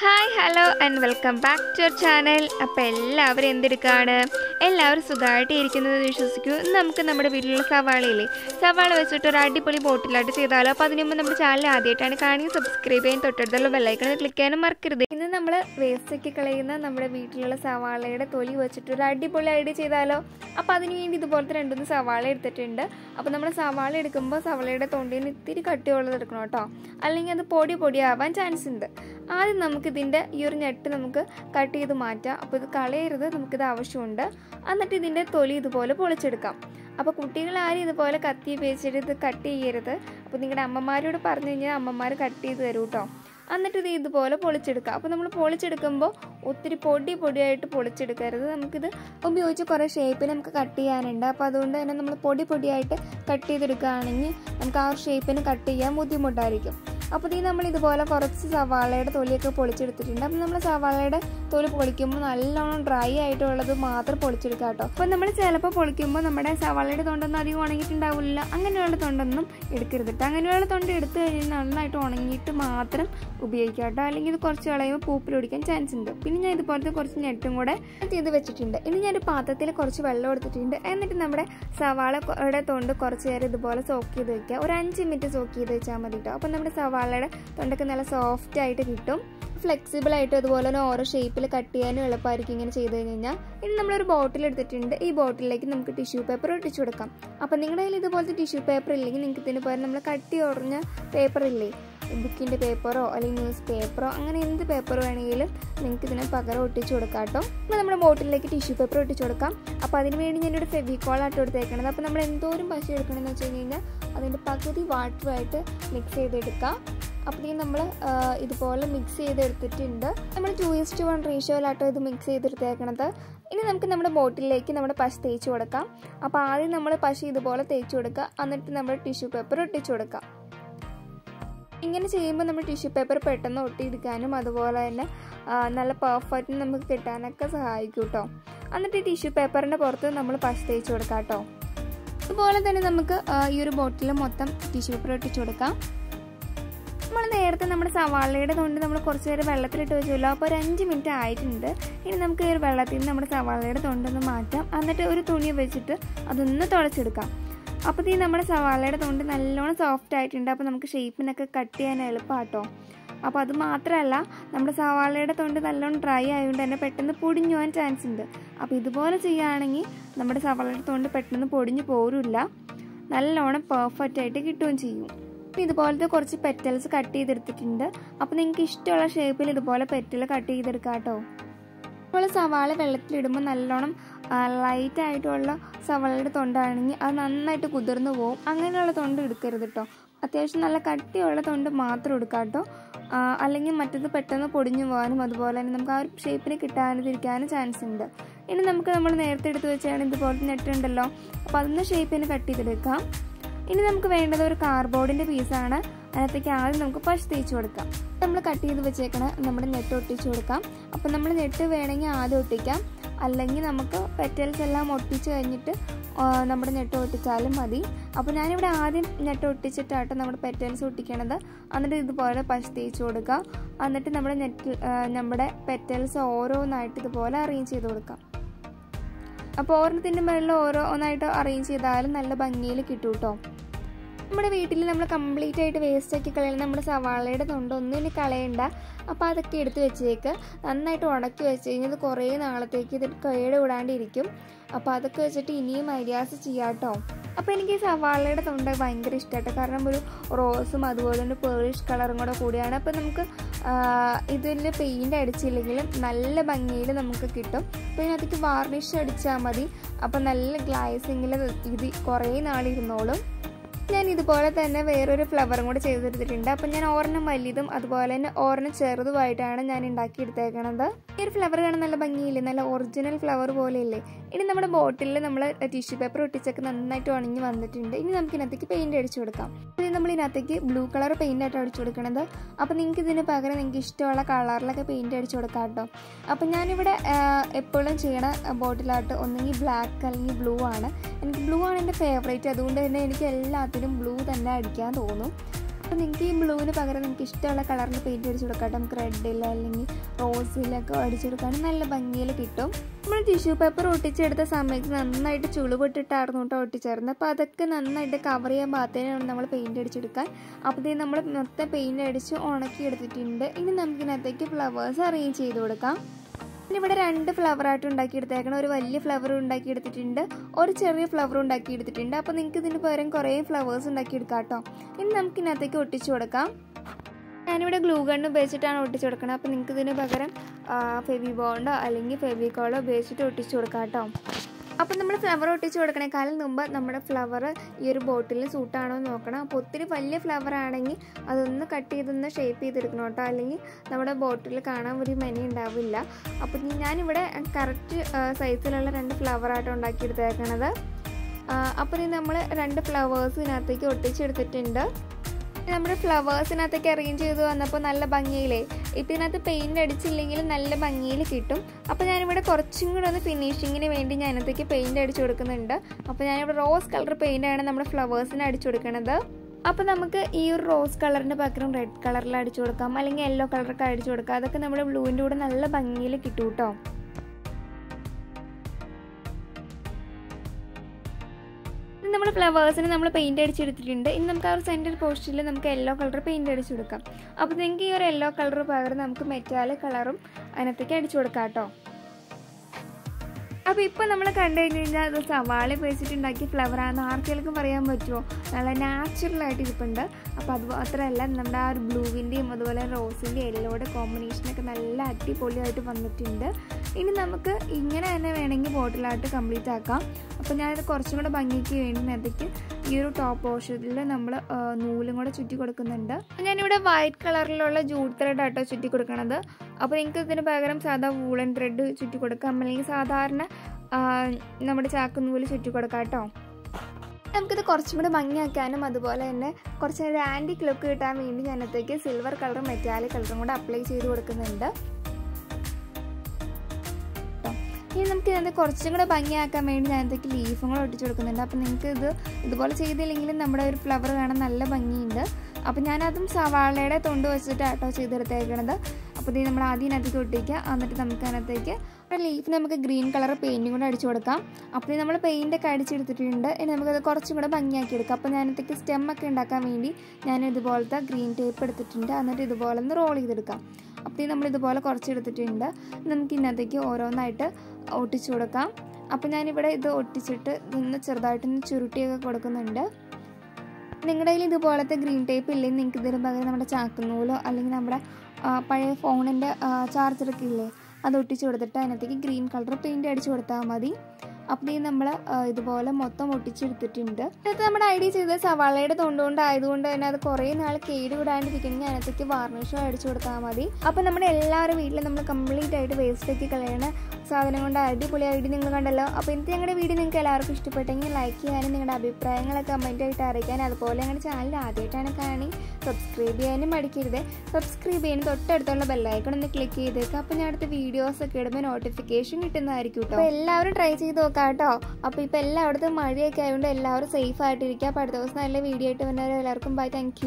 Hi hello and welcome back to your channel അപ്പോൾ എല്ലാവരും എന്തെടുക്കുകയാണ് എല്ലാവരും സുഖമായിട്ട് ഇരിക്കുന്നത് വിശ്വസിക്കൂ. നമുക്ക് നമ്മുടെ വീട്ടിലുള്ള സവാളയില്ലേ സവാള വെച്ചിട്ട് ഒരു അടിപൊളി ബോട്ടിലായിട്ട് ചെയ്താലോ? അപ്പോൾ അതിന് മുമ്പ് നമ്മുടെ ചാനൽ ആദ്യമായിട്ടാണ് കാണി സബ്സ്ക്രൈബ് ചെയ്യാൻ തൊട്ടടുത്തുള്ള ബെല്ലൈക്കൺ ക്ലിക്ക് ചെയ്യാനും മറക്കരുത്. ഇന്ന് നമ്മൾ വേസ്റ്റൊക്കെ കളയുന്ന നമ്മുടെ വീട്ടിലുള്ള സവാളയുടെ തൊലി വെച്ചിട്ട് ഒരു അടിപൊളി ഐഡിയ ചെയ്താലോ? അപ്പോൾ അതിന് വേണ്ടി ഇതുപോലത്തെ രണ്ടുമൂന്ന് സവാള എടുത്തിട്ടുണ്ട്. അപ്പോൾ നമ്മൾ സവാള എടുക്കുമ്പോൾ സവാളയുടെ തൊണ്ടിന് ഇത്തിരി കട്ടിയുള്ളത് എടുക്കണം കേട്ടോ. അല്ലെങ്കിൽ അത് പൊടി പൊടിയാവാൻ ചാൻസ് ഉണ്ട്. ആദ്യം നമുക്ക് ഇതിന്റെ ഈ ഒരു ഞെട്ട് നമുക്ക് കട്ട് ചെയ്ത് മാറ്റാം. അപ്പോൾ ഇത് കളയരുത് നമുക്കിത് ആവശ്യമുണ്ട്. എന്നിട്ട് ഇതിന്റെ തൊലി ഇതുപോലെ പൊളിച്ചെടുക്കാം. അപ്പോൾ കുട്ടികൾ ആരും ഇതുപോലെ കത്തി ഉപയോഗിച്ചിട്ട് ഇത് കട്ട് ചെയ്യരുത്. അപ്പോൾ നിങ്ങളുടെ അമ്മമാരോട് പറഞ്ഞു കഴിഞ്ഞാൽ അമ്മമാർ കട്ട് ചെയ്ത് തരും കേട്ടോ. എന്നിട്ട് ഇത് ഇതുപോലെ പൊളിച്ചെടുക്കുക അപ്പോൾ നമ്മൾ പൊളിച്ചെടുക്കുമ്പോൾ ഒത്തിരി പൊടി പൊടിയായിട്ട് പൊളിച്ചെടുക്കരുത്. നമുക്കിത് ഉപയോഗിച്ച് കുറേ ഷേപ്പിൽ നമുക്ക് കട്ട് ചെയ്യാനുണ്ട്. അപ്പോൾ അതുകൊണ്ട് തന്നെ നമ്മൾ പൊടി പൊടിയായിട്ട് കട്ട് ചെയ്തെടുക്കുകയാണെങ്കിൽ നമുക്ക് ആ ഷേപ്പിന് കട്ട് ചെയ്യാൻ ബുദ്ധിമുട്ടായിരിക്കും. അപ്പോൾ ഈ നമ്മൾ ഇതുപോലെ കുറച്ച് സവാളയുടെ തൊലിയൊക്കെ പൊളിച്ചെടുത്തിട്ടുണ്ട്. അപ്പം നമ്മൾ സവാളയുടെ തൊലി പൊളിക്കുമ്പോൾ നല്ലോണം ഡ്രൈ ആയിട്ടുള്ളത് മാത്രം പൊളിച്ചെടുക്കുക കേട്ടോ അപ്പോൾ നമ്മൾ ചിലപ്പോൾ പൊളിക്കുമ്പോൾ നമ്മുടെ സവാളയുടെ തൊണ്ടൊന്നും അധികം ഉണങ്ങിയിട്ടുണ്ടാവില്ല അങ്ങനെയുള്ള തൊണ്ടൊന്നും എടുക്കരുത് കേട്ടോ അങ്ങനെയുള്ള തൊണ്ട് എടുത്തു കഴിഞ്ഞാൽ നന്നായിട്ട് ഉണങ്ങിയിട്ട് മാത്രം ഉപയോഗിക്കുക കേട്ടോ അല്ലെങ്കിൽ ഇത് കുറച്ച് കളയുമ്പോൾ പൂപ്പിലൊടിക്കാൻ ചാൻസ് ഉണ്ട്. പിന്നെ ഞാൻ ഇതുപോലത്തെ കുറച്ച് നെറ്റും കൂടെ ചെയ്ത് വെച്ചിട്ടുണ്ട്. ഇനി ഞാനൊരു പാത്രത്തിൽ കുറച്ച് വെള്ളം എടുത്തിട്ടുണ്ട്. എന്നിട്ട് നമ്മുടെ സവാളയുടെ തൊണ്ട് കുറച്ച് നേരം ഇതുപോലെ സോക്ക് ചെയ്ത് വെക്കുക. ഒരു അഞ്ച് മിനിറ്റ് സോക്ക് ചെയ്ത് വെച്ചാൽ മതി കേട്ടോ അപ്പം നമ്മുടെ സവാളയുടെ തൊണ്ടയ്ക്ക് നല്ല സോഫ്റ്റ് ആയിട്ട് കിട്ടും. ഫ്ലെക്സിബിൾ ആയിട്ട് അതുപോലെ തന്നെ ഓരോ ഷേപ്പിൽ കട്ട് ചെയ്യാനും എളുപ്പമായിരിക്കും ഇങ്ങനെ ചെയ്ത് കഴിഞ്ഞാൽ ഇനി നമ്മളൊരു ബോട്ടിൽ എടുത്തിട്ടുണ്ട്. ഈ ബോട്ടിലേക്ക് നമുക്ക് ടിഷ്യൂ പേപ്പർ ഒട്ടിച്ചു കൊടുക്കാം. അപ്പം നിങ്ങളുടെ കയ്യിൽ ഇതുപോലത്തെ ടിഷ്യൂ പേപ്പർ ഇല്ലെങ്കിൽ നിങ്ങൾക്ക് ഇതിന് പകരം നമ്മൾ കട്ടി ഉറഞ്ഞ പേപ്പർ ഇല്ലേ? ബുക്കിന്റെ പേപ്പറോ അല്ലെങ്കിൽ ന്യൂസ് പേപ്പറോ അങ്ങനെ എന്ത് പേപ്പർ വേണമെങ്കിലും നിങ്ങൾക്ക് ഇതിനെ പകരം ഒട്ടിച്ചു കൊടുക്കാം കേട്ടോ. അപ്പോൾ നമ്മുടെ ബോട്ടിലേക്ക് ടിഷ്യൂ പേപ്പർ ഒട്ടിച്ചു കൊടുക്കാം. അപ്പോൾ അതിന് വേണ്ടി ഞാനൊരു ഫെവിക്കോളായിട്ട് എടുത്തേക്കണത് അപ്പോൾ നമ്മൾ എന്തോരം പശ എടുക്കണമെന്ന് വെച്ച് കഴിഞ്ഞാൽ അതിന്റെ പകുതി വാട്ടറുമായിട്ട് മിക്സ് ചെയ്തെടുക്കാം. അപ്പോൾ നമ്മൾ ഇതുപോലെ മിക്സ് ചെയ്തെടുത്തിട്ടുണ്ട്. നമ്മൾ ടു ഇസ്റ്റ് വൺ റേഷ്യോയിലാട്ടോ ഇത് മിക്സ് ചെയ്തെടുത്തേക്കണത്. ഇനി നമുക്ക് നമ്മുടെ ബോട്ടിലേക്ക് നമ്മുടെ പശ തേച്ച് കൊടുക്കാം. അപ്പോൾ ആദ്യം നമ്മൾ പശ ഇതുപോലെ തേച്ച് കൊടുക്കുക. എന്നിട്ട് നമ്മൾ ടിഷ്യൂ പേപ്പർ ഒട്ടിച്ചു കൊടുക്കാം ഇങ്ങനെ ചെയ്യുമ്പോൾ നമ്മൾ ടിഷ്യൂ പേപ്പർ പെട്ടെന്ന് ഒട്ടിയെടുക്കാനും അതുപോലെ തന്നെ നല്ല പെർഫെക്റ്റ് നമുക്ക് കിട്ടാനൊക്കെ സഹായിക്കും കേട്ടോ എന്നിട്ട് ടിഷ്യൂ പേപ്പറിന്റെ പുറത്ത് നമ്മൾ പശ തേച്ച് കൊടുക്കാം കേട്ടോ. അതുപോലെ തന്നെ നമുക്ക് ഈ ഒരു ബോട്ടിൽ മൊത്തം ടിഷ്യൂ പേപ്പർ ഒട്ടിച്ചു കൊടുക്കാം. നമ്മൾ നേരത്തെ നമ്മുടെ സവാളയുടെ തൊണ്ട് നമ്മൾ കുറച്ച് നേരം വെള്ളത്തിലിട്ട് വെച്ചല്ലോ. അപ്പോൾ ഒരു അഞ്ച് മിനിറ്റ് ആയിട്ടുണ്ട്. ഇനി നമുക്ക് ഈ ഒരു വെള്ളത്തിൽ നിന്ന് നമ്മുടെ സവാളയുടെ തൊണ്ടൊന്ന് മാറ്റാം. എന്നിട്ട് ഒരു തുണി വെച്ചിട്ട് അതൊന്ന് തുളച്ചെടുക്കാം. അപ്പോൾ ഈ നമ്മുടെ സവാളയുടെ തൊണ്ട് നല്ലോണം സോഫ്റ്റ് ആയിട്ടുണ്ട്. അപ്പോൾ നമുക്ക് ഷേപ്പിനൊക്കെ കട്ട് ചെയ്യാൻ എളുപ്പമാട്ടോ അപ്പോൾ അത് മാത്രമല്ല നമ്മുടെ സവാളയുടെ തൊണ്ട് നല്ലോണം ഡ്രൈ ആയതുകൊണ്ട് തന്നെ പെട്ടെന്ന് പൊടിഞ്ഞു പോകാൻ ചാൻസ് ഉണ്ട്. അപ്പോൾ ഇതുപോലെ ചെയ്യുകയാണെങ്കിൽ നമ്മുടെ സവാളയുടെ തൊണ്ട് പെട്ടെന്ന് പൊടിഞ്ഞു പോരില്ല. നല്ലോണം പെർഫെക്റ്റ് ആയിട്ട് കിട്ടുകയും ചെയ്യും. ഇതുപോലത്തെ കുറച്ച് പെറ്റൽസ് കട്ട് ചെയ്തെടുത്തിട്ടുണ്ട്. അപ്പോൾ നിങ്ങൾക്ക് ഇഷ്ടമുള്ള ഷേപ്പിൽ ഇതുപോലെ പെറ്റൽ കട്ട് ചെയ്തെടുക്കാം കേട്ടോ നമ്മൾ സവാള വെള്ളത്തിലിടുമ്പോൾ നല്ലോണം ലൈറ്റ് ആയിട്ടുള്ള സവാളയുടെ തൊണ്ടാണെങ്കിൽ അത് നന്നായിട്ട് കുതിർന്നു പോകും അങ്ങനെയുള്ള തൊണ്ട് എടുക്കരുത് കേട്ടോ അത്യാവശ്യം നല്ല കട്ടിയുള്ള തൊണ്ട് മാത്രം എടുക്കാം കേട്ടോ അല്ലെങ്കിൽ മറ്റത് പെട്ടെന്ന് പൊടിഞ്ഞു പോകാനും അതുപോലെ തന്നെ നമുക്ക് ആ ഒരു ഷേപ്പിന് കിട്ടാതിരിക്കാനും ചാൻസ് ഉണ്ട്. ഇനി നമുക്ക് നമ്മൾ നേരത്തെ എടുത്ത് വെച്ചാണ് ഇതുപോലത്തെ നെറ്റുണ്ടല്ലോ അപ്പോൾ അതൊന്ന് ഷേപ്പിന് കട്ട് ചെയ്തെടുക്കാം. ഇനി നമുക്ക് വേണ്ടത് ഒരു കാർബോർഡിന്റെ പീസാണ് അതിനകത്തേക്ക് ആദ്യം നമുക്ക് പശ തേച്ച് കൊടുക്കാം. നമ്മൾ കട്ട് ചെയ്ത് വെച്ചേക്കണ നമ്മുടെ നെറ്റ് ഒട്ടിച്ച് കൊടുക്കാം. അപ്പം നമ്മൾ നെറ്റ് വേണമെങ്കിൽ ആദ്യം ഒട്ടിക്കാം. അല്ലെങ്കിൽ നമുക്ക് പെറ്റൽസ് എല്ലാം ഒട്ടിച്ച് കഴിഞ്ഞിട്ട് നമ്മുടെ നെറ്റ് ഒട്ടിച്ചാലും മതി. അപ്പോൾ ഞാനിവിടെ ആദ്യം നെറ്റ് ഒട്ടിച്ചിട്ടാട്ടോ നമ്മുടെ പെറ്റൽസ് ഒട്ടിക്കണത്. എന്നിട്ട് ഇതുപോലെ പശ തേച്ച് കൊടുക്കുക എന്നിട്ട് നമ്മുടെ നെറ്റ് നമ്മുടെ പെറ്റൽസ് ഓരോന്നായിട്ട് ഇതുപോലെ അറേഞ്ച് ചെയ്ത് കൊടുക്കാം. അപ്പോൾ ഓരോന്നത്തിന്റെ മുകളിൽ ഓരോന്നായിട്ട് അറേഞ്ച് ചെയ്താലും നല്ല ഭംഗിയിൽ കിട്ടും കേട്ടോ നമ്മുടെ വീട്ടിൽ നമ്മൾ കംപ്ലീറ്റ് ആയിട്ട് വേസ്റ്റ് ആക്കി കളയുന്ന നമ്മുടെ സവാളയുടെ തൊണ്ടൊന്നും ഇനി കളയണ്ട. അപ്പോൾ അതൊക്കെ എടുത്ത് വെച്ചേക്ക്. നന്നായിട്ട് ഉണക്കി വെച്ച് കഴിഞ്ഞാൽ അത് കുറേ നാളത്തേക്ക് ഇത് കേട് വിടാണ്ടിരിക്കും അപ്പോൾ അതൊക്കെ വെച്ചിട്ട് ഇനിയും ഐഡിയാസ് ചെയ്യാം കേട്ടോ അപ്പോൾ എനിക്ക് ഈ സവാളയുടെ തൊണ്ട ഭയങ്കര ഇഷ്ടമായിട്ട് കാരണം ഒരു റോസും അതുപോലെ തന്നെ പേറിഷ് കളറും കൂടെ കൂടിയാണ്. അപ്പോൾ നമുക്ക് ഇതിൽ പെയിന്റ് അടിച്ചില്ലെങ്കിലും നല്ല ഭംഗിയിൽ നമുക്ക് കിട്ടും. അപ്പോൾ ഇതിനകത്തേക്ക് വാർണിഷ് അടിച്ചാൽ മതി. അപ്പോൾ നല്ല ഗ്ലാസിങ്ങിൽ ഇത് കുറേ നാളിരുന്നോളും. ഞാൻ ഇതുപോലെ തന്നെ വേറൊരു ഫ്ലവറും കൂടെ ചെയ്തെടുത്തിട്ടുണ്ട്. അപ്പം ഞാൻ ഓരെണ്ണം വലിയതും അതുപോലെ തന്നെ ഓരെണ്ണം ചെറുതുമായിട്ടാണ് ഞാൻ ഉണ്ടാക്കിയെടുത്തേക്കണത്. ഈ ഒരു ഫ്ലവർ കാണാൻ നല്ല ഭംഗിയില്ലേ? നല്ല ഒറിജിനൽ ഫ്ലവർ പോലെയല്ലേ? ഇനി നമ്മുടെ ബോട്ടിലിൽ നമ്മൾ ടിഷ്യൂ പേപ്പർ ഒട്ടിച്ചൊക്കെ നന്നായിട്ട് ഉണങ്ങി വന്നിട്ടുണ്ട്. ഇനി നമുക്ക് ഇതിനകത്തേക്ക് പെയിന്റ് അടിച്ചു കൊടുക്കാം. ഇനി നമ്മൾ ഇതിനകത്തേക്ക് ബ്ലൂ കളർ പെയിന്റ് ആയിട്ട് അടിച്ചു കൊടുക്കണത്. അപ്പോൾ നിങ്ങൾക്ക് ഇതിന് പകരം നിങ്ങൾക്ക് ഇഷ്ടമുള്ള കളറിലൊക്കെ പെയിന്റ് അടിച്ചു കൊടുക്കാം കേട്ടോ. അപ്പം ഞാനിവിടെ എപ്പോഴും ചെയ്യണ ബോട്ടിലായിട്ട് ഒന്നെങ്കിൽ ബ്ലാക്ക് അല്ലെങ്കിൽ ബ്ലൂ ആണ്. എനിക്ക് ബ്ലൂ ആണ് എന്റെ ഫേവറേറ്റ് അതുകൊണ്ട് തന്നെ എനിക്ക് എല്ലാത്തിനും ബ്ലൂ തന്നെ അടിക്കാൻ തോന്നും. അപ്പോൾ നിങ്ങൾക്ക് ഈ ബ്ലൂവിന് പകരം നിങ്ങൾക്ക് ഇഷ്ടമുള്ള കളറിൽ പെയിന്റ് അടിച്ചു കൊടുക്കാം നമുക്ക് റെഡിൽ അല്ലെങ്കിൽ റോസിലൊക്കെ അടിച്ചെടുക്കാൻ നല്ല ഭംഗിയിൽ കിട്ടും. നമ്മൾ ടിഷ്യൂ പേപ്പർ ഒട്ടിച്ചെടുത്ത സമയത്ത് നന്നായിട്ട് ചുളിപൊട്ടിട്ടായിരുന്നു കേട്ടോ ഒട്ടിച്ചേർന്നത് അപ്പോൾ അതൊക്കെ നന്നായിട്ട് കവർ ചെയ്യാൻ പാത്തേനാണ് നമ്മൾ പെയിന്റ് അടിച്ചെടുക്കാൻ അപ്പോഴത്തേക്കും നമ്മൾ മൊത്തം പെയിന്റ് അടിച്ച് ഉണക്കി എടുത്തിട്ടുണ്ട് ഇനി നമുക്കിനകത്തേക്ക് ഫ്ലവേഴ്സ് അറേഞ്ച് ചെയ്ത് കൊടുക്കാം. ഇവിടെ രണ്ട് ഫ്ലവർ ആയിട്ട് ഉണ്ടാക്കിയെടുത്തേക്കണം. ഒരു വലിയ ഫ്ലവർ ഉണ്ടാക്കിയെടുത്തിട്ടുണ്ട്. ഒരു ചെറിയ ഫ്ലവർ ഉണ്ടാക്കിയെടുത്തിട്ടുണ്ട്. അപ്പോൾ നിങ്ങൾക്ക് ഇതിന് പകരം കുറേ ഫ്ലവേഴ്സ് ഉണ്ടാക്കിയെടുക്കാം കേട്ടോ ഇനി നമുക്ക് ഇതിനകത്തേക്ക് ഒട്ടിച്ചു കൊടുക്കാം. ഞാനിവിടെ ഗ്ലൂ ഗണ്ണ് ഉപയോഗിച്ചിട്ടാണ് ഒട്ടിച്ചു കൊടുക്കുന്നത് അപ്പോൾ നിങ്ങൾക്ക് ഇതിന് പകരം ഫെവി ബോണ്ടോ അല്ലെങ്കിൽ ഫെവിക്കോളോ ഉപയോഗിച്ചിട്ട് ഒട്ടിച്ചു കൊടുക്കാം കേട്ടോ അപ്പോൾ നമ്മൾ ഫ്ലവർ ഒട്ടിച്ച് കൊടുക്കണേക്കാളും മുമ്പ് നമ്മുടെ ഫ്ലവർ ഈ ഒരു ബോട്ടിൽ സൂട്ടാണോ എന്ന് നോക്കണം. അപ്പോൾ ഒത്തിരി വലിയ ഫ്ലവർ ആണെങ്കിൽ അതൊന്ന് കട്ട് ചെയ്തൊന്ന് ഷേപ്പ് ചെയ്തെടുക്കണം കേട്ടോ. അല്ലെങ്കിൽ നമ്മുടെ ബോട്ടിൽ കാണാൻ ഒരു മെനി ഉണ്ടാവില്ല. അപ്പോൾ ഞാനിവിടെ കറക്റ്റ് സൈസിലുള്ള രണ്ട് ഫ്ലവർ ഫ്ലവറായിട്ട് ഉണ്ടാക്കിയെടുത്തേക്കണത്. അപ്പോൾ നമ്മൾ രണ്ട് ഫ്ലവേഴ്സ് ഇതിനകത്തേക്ക് ഒട്ടിച്ചെടുത്തിട്ടുണ്ട്. നമ്മുടെ ഫ്ലവേഴ്സിനകത്തേക്ക് അറേഞ്ച് ചെയ്ത് വന്നപ്പോൾ നല്ല ഭംഗിയിലേ ഇതിനകത്ത് പെയിന്റ് അടിച്ചില്ലെങ്കിൽ നല്ല ഭംഗിയിൽ കിട്ടും. അപ്പോൾ ഞാനിവിടെ കുറച്ചും കൂടെ ഒന്ന് ഫിനിഷിങ്ങിന് വേണ്ടി ഞാൻ അതിനകത്തേക്ക് പെയിന്റ് അടിച്ചു കൊടുക്കുന്നുണ്ട്. അപ്പോൾ ഞാനിവിടെ റോസ് കളർ പെയിന്റാണ് നമ്മുടെ ഫ്ലവേഴ്സിന് അടിച്ചു കൊടുക്കുന്നത് അപ്പോൾ നമുക്ക് ഈ ഒരു റോസ് കളറിന്റെ പകരം റെഡ് കളറിൽ അടിച്ചു കൊടുക്കാം. അല്ലെങ്കിൽ യെല്ലോ കളറൊക്കെ അടിച്ചു കൊടുക്കാം. അതൊക്കെ നമ്മുടെ ബ്ലൂവിന്റെ കൂടെ നല്ല ഭംഗിയിൽ കിട്ടും കേട്ടോ നമ്മൾ ഫ്ലവേഴ്സിന് നമ്മൾ പെയിന്റ് അടിച്ചെടുത്തിട്ടുണ്ട്. ഇനി നമുക്ക് ആ ഒരു സെന്റർ പോസ്റ്റിൽ നമുക്ക് യെല്ലോ കളർ പെയിന്റ് അടിച്ചു കൊടുക്കാം അപ്പോൾ നിങ്ങൾക്ക് ഈ ഒരു യെല്ലോ കളർ പകരം നമുക്ക് മെറ്റാലിക് കളറും അതിനകത്തേക്ക് അടിച്ചു കൊടുക്കാം കേട്ടോ. അപ്പോൾ ഇപ്പോൾ നമ്മൾ കണ്ടു കഴിഞ്ഞ് കഴിഞ്ഞാൽ അത് സവാള ഉപയോഗിച്ചിട്ടുണ്ടാക്കിയ ഫ്ലവറാണെന്ന് ആർക്കെങ്കിലും പറയാൻ പറ്റുമോ നല്ല നാച്ചുറലായിട്ട് ഇരിപ്പുണ്ട്. അപ്പോൾ അത് മാത്രമല്ല നമ്മുടെ ആ ഒരു ബ്ലൂവിന്റെയും അതുപോലെ റോസിന്റെയും എല്ലോടെ കോമ്പിനേഷനൊക്കെ നല്ല അടിപൊളിയായിട്ട് വന്നിട്ടുണ്ട്. ഇനി നമുക്ക് ഇങ്ങനെ തന്നെ വേണമെങ്കിൽ ബോട്ടിലായിട്ട് കംപ്ലീറ്റ് ആക്കാം. അപ്പോൾ ഞാനിത് കുറച്ചും കൂടെ ഭംഗിക്ക് വേണ്ടി നേരത്തേക്ക് ഈ ഒരു ടോപ്പ് പോർഷനിൽ നമ്മൾ നൂലും കൂടെ ചുറ്റി കൊടുക്കുന്നുണ്ട്. ഞാനിവിടെ വൈറ്റ് കളറിലുള്ള ജൂട്ട് ത്രെഡ് ആട്ടോ ചുറ്റി കൊടുക്കണത്. അപ്പോൾ നിങ്ങൾക്ക് ഇതിന് പകരം സാധാ വൂളൻ ത്രെഡ് ചുറ്റി കൊടുക്കാം. അല്ലെങ്കിൽ സാധാരണ നമ്മുടെ ചാക്ക് നൂൽ ചുറ്റി കൊടുക്കാം കേട്ടോ നമുക്കിത് കുറച്ചും കൂടെ ഭംഗിയാക്കാനും അതുപോലെ തന്നെ കുറച്ച് ഒരു ആന്റിക് ലുക്ക് കിട്ടാൻ വേണ്ടി ഞാനത്തേക്ക് സിൽവർ കളറും മെറ്റാലിക് കളറും കൂടെ അപ്ലൈ ചെയ്ത് കൊടുക്കുന്നുണ്ട്. ഇനി നമുക്ക് ഇതിനകത്ത് കുറച്ചും കൂടെ ഭംഗിയാക്കാൻ വേണ്ടി ഞാൻ ലീഫും ലീഫുകൾ ഒട്ടിച്ച് കൊടുക്കുന്നുണ്ട്. അപ്പോൾ നിങ്ങൾക്ക് ഇത് ഇതുപോലെ ചെയ്തില്ലെങ്കിലും നമ്മുടെ ഒരു ഫ്ലവർ കാണാൻ നല്ല ഭംഗിയുണ്ട്. അപ്പോൾ ഞാനതും സവാളയുടെ തൊണ്ട് വെച്ചിട്ട് ആട്ടോ ചെയ്തെടുത്തേക്കണത്. അപ്പോൾ ഇത് നമ്മൾ ആദ്യം ഇതിനകത്തേക്ക് ഒട്ടിക്കുക. എന്നിട്ട് നമുക്ക് അതിനകത്തേക്ക് ഒരു ലീഫിന് നമുക്ക് ഗ്രീൻ കളർ പെയിന്റും കൂടെ അടിച്ചു കൊടുക്കാം. അപ്പോൾ നമ്മൾ പെയിന്റൊക്കെ അടിച്ചെടുത്തിട്ടുണ്ട്. ഇനി നമുക്കത് കുറച്ചും കൂടെ ഭംഗിയാക്കി എടുക്കാം. അപ്പോൾ ഞാനത്തേക്ക് സ്റ്റെമ്മൊക്കെ ഉണ്ടാക്കാൻ വേണ്ടി ഞാൻ ഇതുപോലത്തെ ഗ്രീൻ ടേപ്പ് എടുത്തിട്ടുണ്ട്. എന്നിട്ട് ഇതുപോലെ ഒന്ന് റോൾ ചെയ്തെടുക്കാം. അപ്പോൾ നമ്മൾ ഇതുപോലെ കുറച്ച് എടുത്തിട്ടുണ്ട്. നമുക്ക് ഇതിനകത്തേക്ക് ഓരോന്നായിട്ട് ഒട്ടിച്ചു കൊടുക്കാം. അപ്പോൾ ഞാനിവിടെ ഇത് ഒട്ടിച്ചിട്ട് ഇതൊന്ന് ചെറുതായിട്ടൊന്ന് ചുരുട്ടിയൊക്കെ കൊടുക്കുന്നുണ്ട്. നിങ്ങളുടെ കയ്യിൽ ഇതുപോലത്തെ ഗ്രീൻ ടേപ്പ് ഇല്ലെങ്കിൽ നിങ്ങൾക്ക് ഇതിന് പകരം നമ്മുടെ ചാക്കുന്നൂലോ അല്ലെങ്കിൽ നമ്മുടെ പഴയ ഫോണിന്റെ ചാർജറൊക്കെ ഇല്ലേ അത് ഒട്ടിച്ചു കൊടുത്തിട്ട് അതിനകത്തേക്ക് ഗ്രീൻ കളർ പെയിന്റ് അടിച്ചു കൊടുത്താൽ മതി. അപ്പോൾ ഈ നമ്മൾ ഇതുപോലെ മൊത്തം ഒട്ടിച്ചെടുത്തിട്ടുണ്ട്. അടുത്ത് നമ്മുടെ ഐഡിയ ചെയ്ത സവാളയുടെ തൊണ്ടുകൊണ്ട് ആയതുകൊണ്ട് തന്നെ അത് കുറേ നാൾ കേടുവിടാണ്ടിരിക്കണമെങ്കിൽ അതിനകത്തേക്ക് വാർണിഷോ അടിച്ചു കൊടുത്താൽ മതി. അപ്പോൾ നമ്മുടെ എല്ലാവരും വീട്ടിൽ നമ്മൾ കംപ്ലീറ്റ് ആയിട്ട് വേസ്റ്റ് ആക്കി കളയണ സാധനം കൊണ്ട് അടിപൊളിയായിട്ട് നിങ്ങൾ കണ്ടല്ലോ. അപ്പോൾ ഇന്നത്തെ ഞങ്ങളുടെ വീഡിയോ നിങ്ങൾക്ക് എല്ലാവർക്കും ഇഷ്ടപ്പെട്ടെങ്കിൽ ലൈക്ക് ചെയ്യാനും നിങ്ങളുടെ അഭിപ്രായങ്ങളൊക്കെ കമന്റായിട്ട് ആയിട്ട് അതുപോലെ ഞങ്ങളുടെ ചാനൽ ആദ്യമായിട്ടാണ് കാണി സബ്സ്ക്രൈബ് ചെയ്യാനും മടിക്കരുത്. സബ്സ്ക്രൈബ് ചെയ്യാൻ തൊട്ടടുത്തുള്ള ബെല്ലൈക്കൺ ഒന്ന് ക്ലിക്ക് ചെയ്തേക്കാം. അപ്പോൾ ഞാൻ അടുത്ത വീഡിയോസ് ഒക്കെ ഇടുമ്പോൾ നോട്ടിഫിക്കേഷൻ കിട്ടുന്നതായിരിക്കും കേട്ടോ അപ്പോൾ എല്ലാവരും ട്രൈ ചെയ്ത് നോക്കാം കേട്ടോ അപ്പോൾ ഇപ്പോൾ എല്ലായിടത്തും മഴയൊക്കെ ആയതുകൊണ്ട് എല്ലാവരും സേഫ് ആയിട്ടിരിക്കുക. അപ്പോൾ അടുത്ത ദിവസം നല്ല വീഡിയോ ആയിട്ട് വന്നവരെ എല്ലാവർക്കും ബൈ താങ്ക്